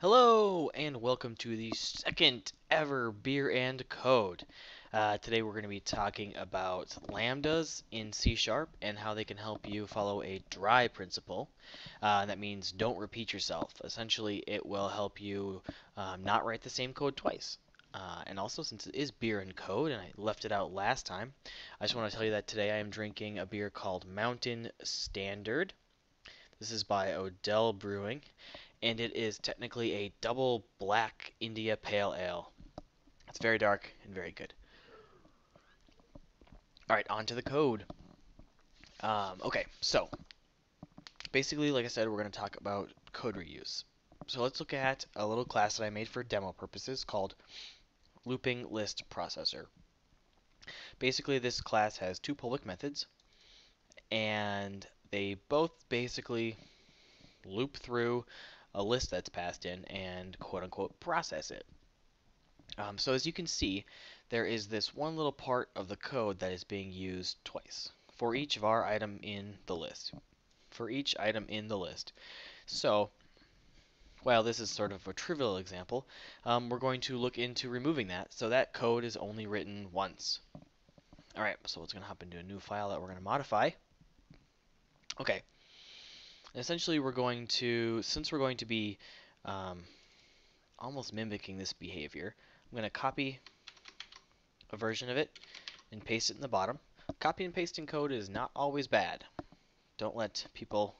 Hello and welcome to the second ever beer and code. Uh, today we're going to be talking about lambdas in C Sharp and how they can help you follow a dry principle. Uh, that means don't repeat yourself. Essentially, it will help you um, not write the same code twice. Uh, and also, since it is beer and code, and I left it out last time, I just want to tell you that today I am drinking a beer called Mountain Standard. This is by Odell Brewing, and it is technically a double black India Pale Ale. It's very dark and very good. All right, on to the code. Um, okay, so basically, like I said, we're going to talk about code reuse. So let's look at a little class that I made for demo purposes called Looping List Processor. Basically, this class has two public methods, and they both basically loop through a list that's passed in and quote unquote process it. Um, so as you can see, there is this one little part of the code that is being used twice for each var item in the list. For each item in the list. So while this is sort of a trivial example, um, we're going to look into removing that so that code is only written once. Alright, so it's going to hop into a new file that we're going to modify. Okay, essentially we're going to, since we're going to be um, almost mimicking this behavior, I'm going to copy a version of it and paste it in the bottom. Copy and pasting code is not always bad. Don't let people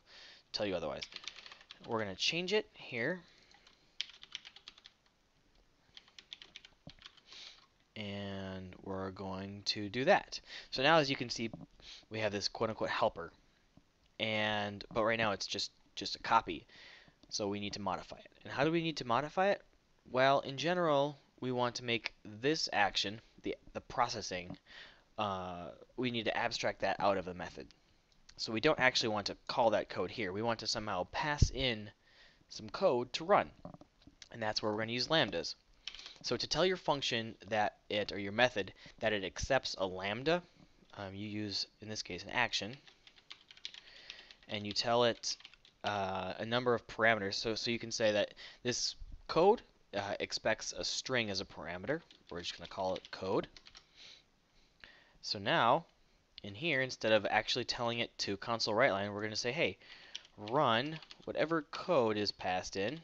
tell you otherwise. We're going to change it here. And we're going to do that. So now as you can see, we have this quote-unquote helper and but right now it's just just a copy. So we need to modify it. And how do we need to modify it? Well in general we want to make this action the, the processing uh, we need to abstract that out of the method. So we don't actually want to call that code here. We want to somehow pass in some code to run. And that's where we're going to use lambdas. So to tell your function that it or your method that it accepts a lambda um, you use in this case an action and you tell it uh, a number of parameters. So, so you can say that this code uh, expects a string as a parameter. We're just going to call it code. So now, in here, instead of actually telling it to console write line, we're going to say, hey, run whatever code is passed in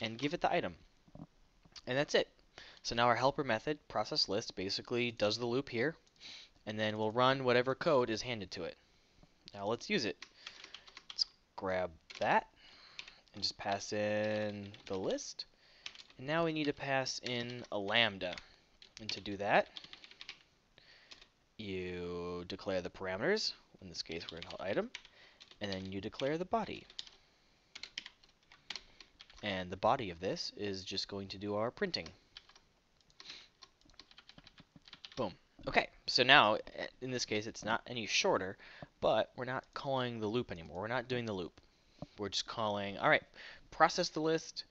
and give it the item. And that's it. So now our helper method, process list, basically does the loop here, and then we'll run whatever code is handed to it. Now let's use it. Let's grab that and just pass in the list. And now we need to pass in a lambda. And to do that, you declare the parameters. In this case, we're going to call item. And then you declare the body. And the body of this is just going to do our printing. Boom. Okay, so now, in this case, it's not any shorter, but we're not calling the loop anymore. We're not doing the loop. We're just calling, all right, process the list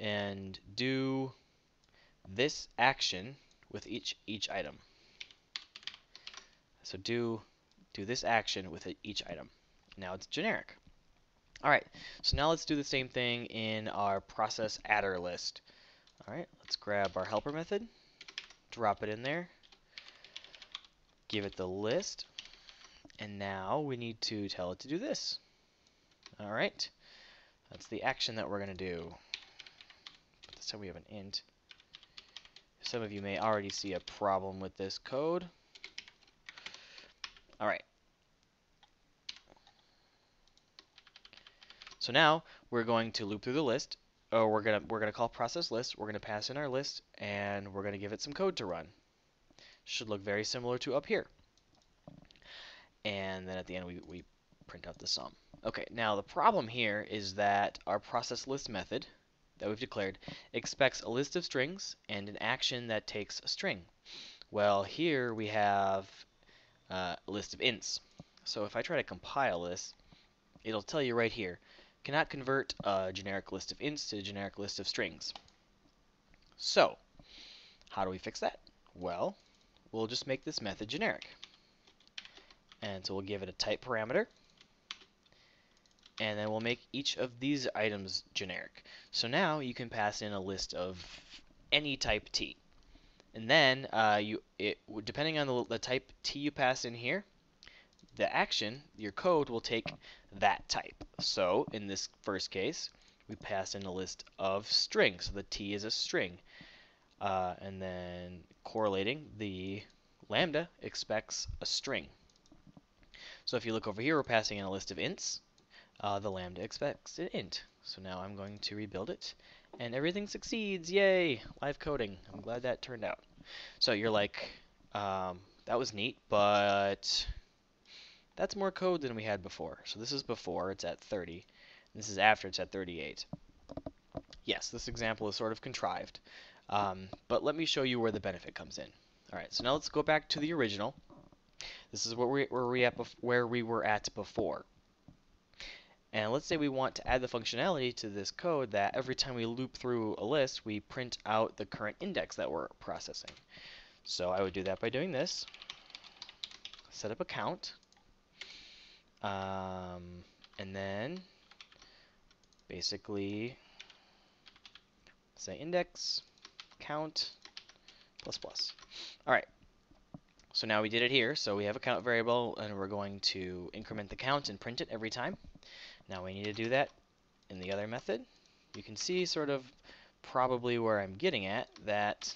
and do this action with each each item. So do do this action with each item. Now it's generic. All right, so now let's do the same thing in our process adder list. All right, let's grab our helper method, drop it in there, give it the list, and now we need to tell it to do this. All right. That's the action that we're going to do. Time we have an int. Some of you may already see a problem with this code. All right. So now we're going to loop through the list. Or we're gonna we're gonna call process list. We're gonna pass in our list, and we're gonna give it some code to run. Should look very similar to up here and then at the end we, we print out the sum. Okay, now the problem here is that our process list method that we've declared expects a list of strings and an action that takes a string. Well, here we have uh, a list of ints. So if I try to compile this, it'll tell you right here, cannot convert a generic list of ints to a generic list of strings. So, how do we fix that? Well, we'll just make this method generic. And so we'll give it a type parameter. and then we'll make each of these items generic. So now you can pass in a list of any type T. And then uh, you, it, depending on the, the type T you pass in here, the action, your code will take that type. So in this first case, we pass in a list of strings. So the T is a string. Uh, and then correlating, the lambda expects a string. So if you look over here, we're passing in a list of ints. Uh, the lambda expects an int. So now I'm going to rebuild it. And everything succeeds. Yay! Live coding. I'm glad that turned out. So you're like, um, that was neat, but that's more code than we had before. So this is before, it's at 30. This is after, it's at 38. Yes, this example is sort of contrived, um, but let me show you where the benefit comes in. All right, so now let's go back to the original. This is where we, where we, at where we were at before. And let's say we want to add the functionality to this code that every time we loop through a list, we print out the current index that we're processing. So I would do that by doing this. Set up a count. Um, and then basically say index count plus plus. All right. So now we did it here. So we have a count variable and we're going to increment the count and print it every time. Now we need to do that in the other method. You can see sort of probably where I'm getting at that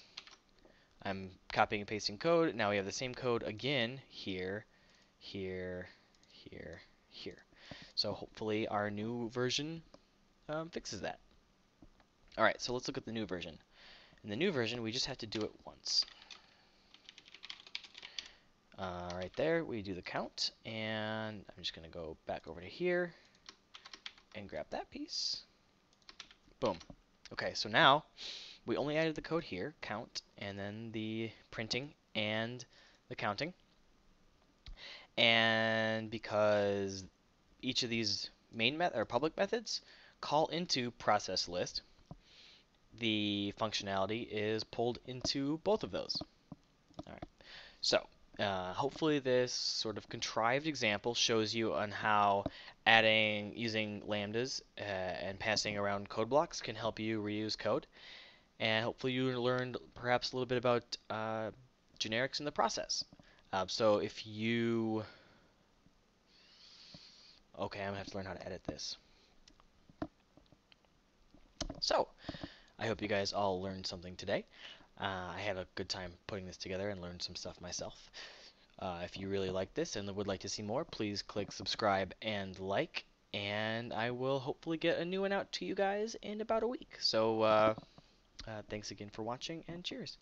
I'm copying and pasting code. Now we have the same code again here, here, here, here. So hopefully our new version um, fixes that. Alright, so let's look at the new version. In the new version, we just have to do it once. Uh, right there, we do the count, and I'm just going to go back over to here and grab that piece. Boom. Okay, so now we only added the code here, count, and then the printing and the counting. And because each of these main met or public methods call into process list, the functionality is pulled into both of those. All right. So uh, hopefully this sort of contrived example shows you on how adding using lambdas uh, and passing around code blocks can help you reuse code. And hopefully you learned perhaps a little bit about uh, generics in the process. Uh, so if you Okay, I'm gonna have to learn how to edit this. So, I hope you guys all learned something today. Uh, I had a good time putting this together and learned some stuff myself. Uh, if you really like this and would like to see more, please click subscribe and like, and I will hopefully get a new one out to you guys in about a week. So, uh, uh thanks again for watching, and cheers.